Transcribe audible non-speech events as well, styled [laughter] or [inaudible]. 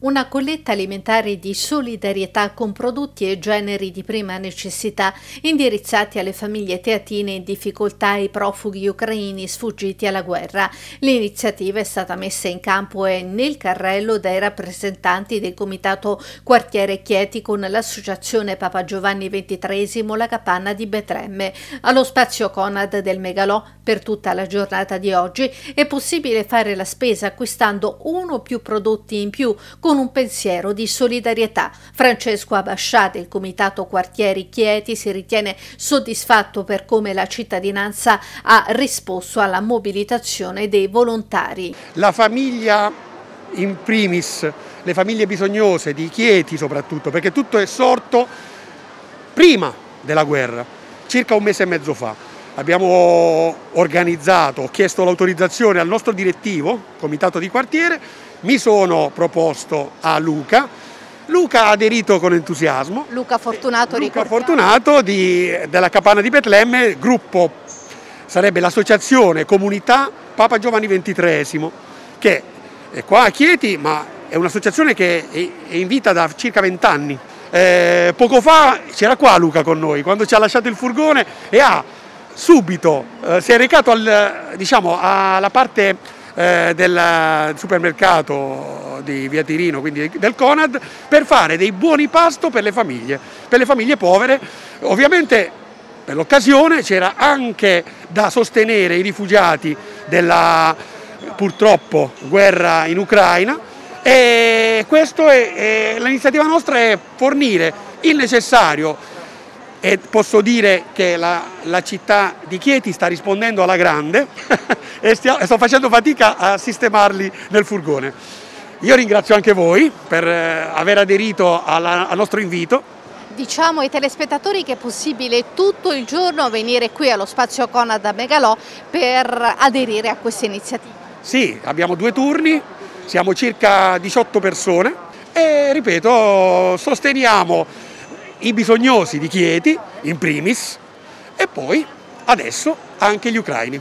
Una colletta alimentare di solidarietà con prodotti e generi di prima necessità indirizzati alle famiglie teatine in difficoltà e ai profughi ucraini sfuggiti alla guerra. L'iniziativa è stata messa in campo e nel carrello dai rappresentanti del comitato Quartiere Chieti con l'associazione Papa Giovanni XXIII La Capanna di Betremme. Allo spazio Conad del Megalò per tutta la giornata di oggi è possibile fare la spesa acquistando uno o più prodotti in più con un pensiero di solidarietà. Francesco Abascià del Comitato Quartieri Chieti si ritiene soddisfatto per come la cittadinanza ha risposto alla mobilitazione dei volontari. La famiglia in primis, le famiglie bisognose di Chieti soprattutto, perché tutto è sorto prima della guerra, circa un mese e mezzo fa. Abbiamo organizzato, ho chiesto l'autorizzazione al nostro direttivo, comitato di quartiere, mi sono proposto a Luca, Luca ha aderito con entusiasmo. Luca Fortunato, Luca Fortunato di, della Capanna di Betlemme, gruppo sarebbe l'associazione Comunità Papa Giovanni XXIII, che è qua a Chieti, ma è un'associazione che è in vita da circa vent'anni. Eh, poco fa c'era qua Luca con noi, quando ci ha lasciato il furgone e ha subito, eh, si è recato al, diciamo, alla parte eh, del supermercato di Via Tirino, quindi del Conad, per fare dei buoni pasto per le famiglie, per le famiglie povere. Ovviamente per l'occasione c'era anche da sostenere i rifugiati della purtroppo guerra in Ucraina e questo è, è l'iniziativa nostra è fornire il necessario e posso dire che la, la, città di Chieti sta rispondendo alla grande [laughs] e, stia, sto facendo fatica a sistemarli nel furgone. Io ringrazio anche voi per eh, aver aderito alla, al nostro invito. Diciamo ai telespettatori che è possibile tutto il giorno venire qui allo spazio Conad a Megalò per aderire a questa iniziativa. Sì, abbiamo due turni, siamo circa 18 persone e ripeto, sosteniamo i bisognosi di Chieti in primis e poi adesso anche gli ucraini.